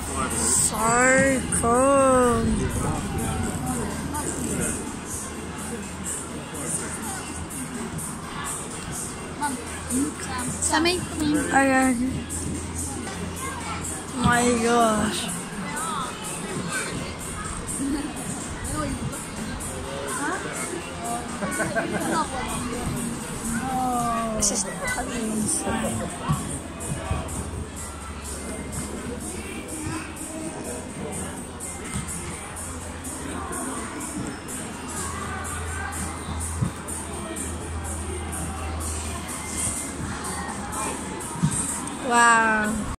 So cool. Sammy. Okay. My gosh. This is totally insane. 哇。